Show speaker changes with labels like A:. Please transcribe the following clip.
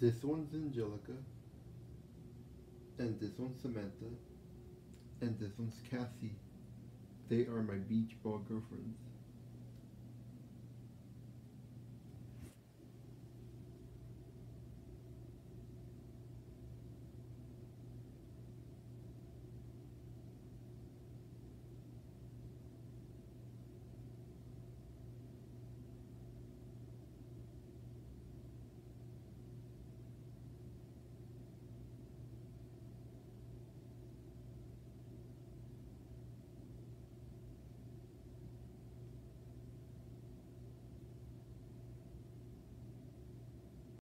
A: This one's Angelica. And this one's Samantha. And this one's Cassie. They are my beach ball girlfriends.